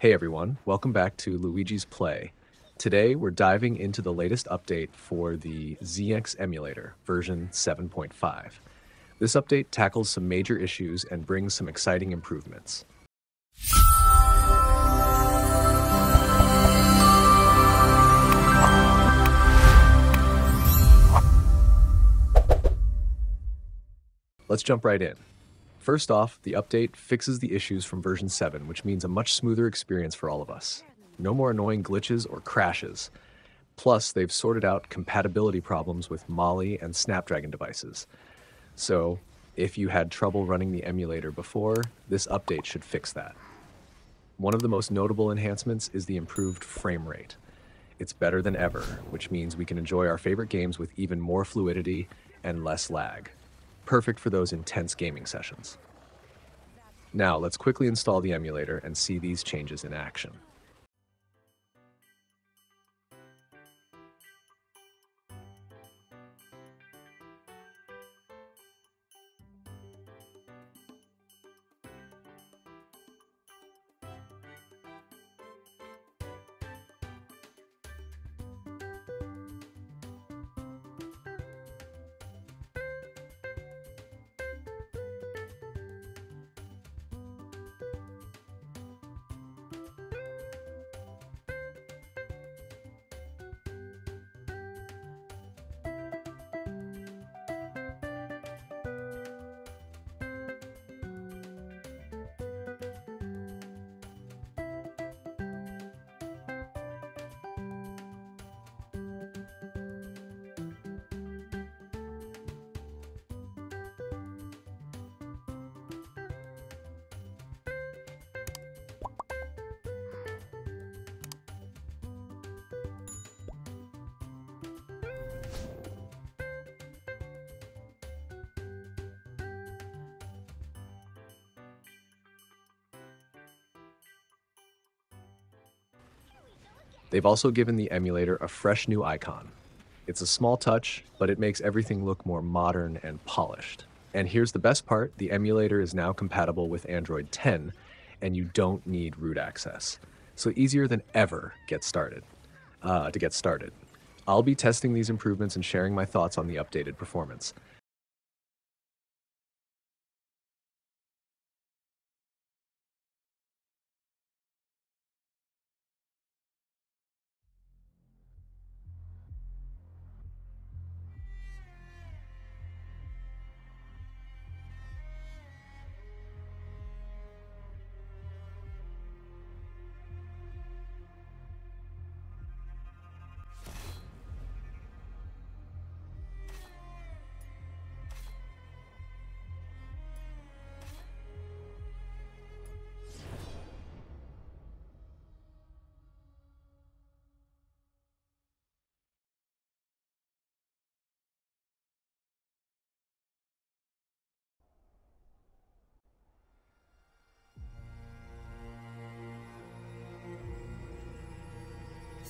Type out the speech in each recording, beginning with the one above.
Hey everyone, welcome back to Luigi's Play. Today we're diving into the latest update for the Ziunx emulator, version 7.5. This update tackles some major issues and brings some exciting improvements. Let's jump right in. First off, the update fixes the issues from version 7, which means a much smoother experience for all of us. No more annoying glitches or crashes. Plus, they've sorted out compatibility problems with Mali and Snapdragon devices. So, if you had trouble running the emulator before, this update should fix that. One of the most notable enhancements is the improved frame rate. It's better than ever, which means we can enjoy our favorite games with even more fluidity and less lag perfect for those intense gaming sessions. Now, let's quickly install the emulator and see these changes in action. They've also given the emulator a fresh new icon. It's a small touch, but it makes everything look more modern and polished. And here's the best part, the emulator is now compatible with Android 10, and you don't need root access. So easier than ever get started, uh, to get started. I'll be testing these improvements and sharing my thoughts on the updated performance.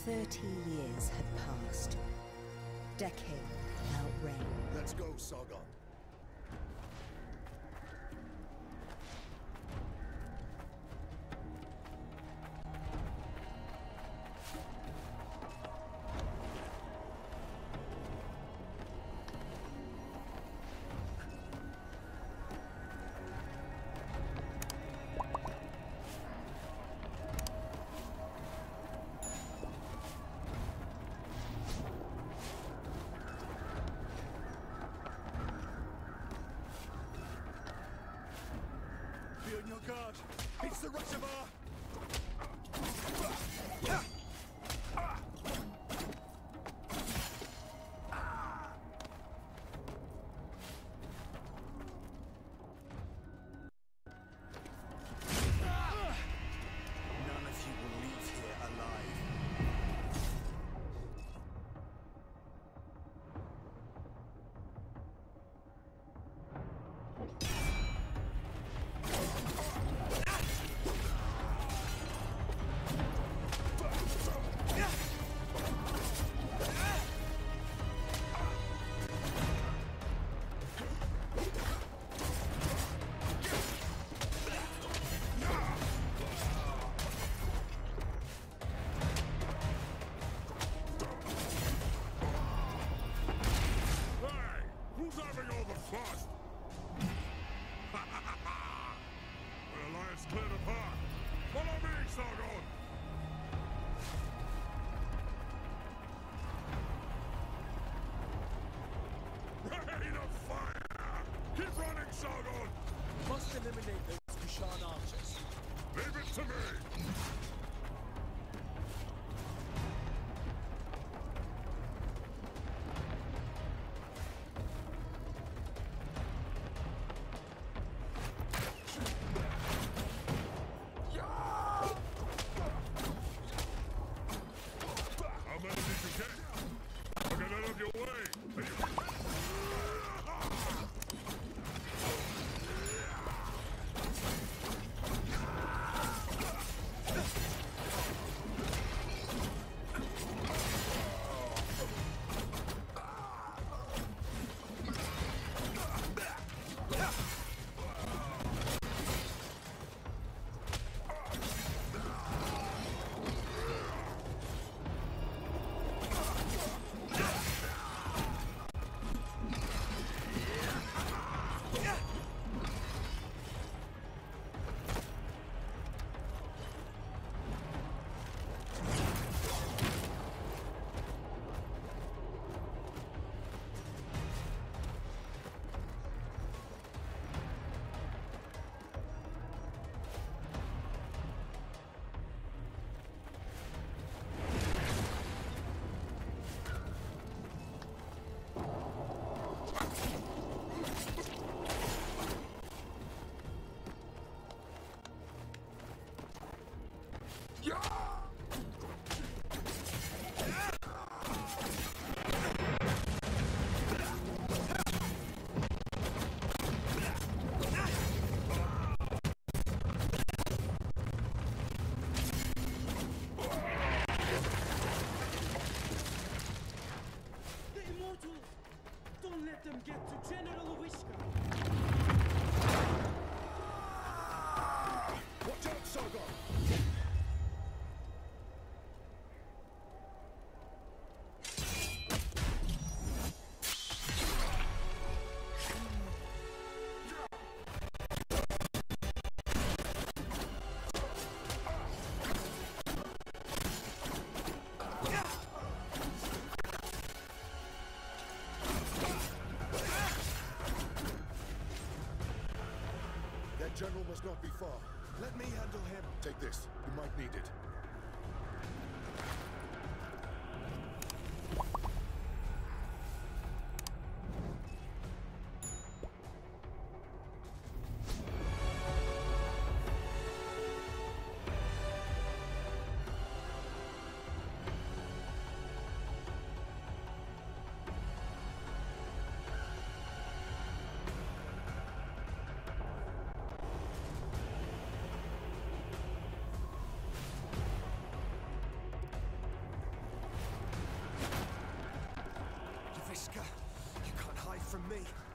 30 years had passed. Decade without rain. Let's go, Sargon. It's the reservoir! clear the path. Follow me, Sargon! Let them get to General Uvishka. Watch out, Sargon! General must not be far. Let me handle him. Take this. You might need it. Me.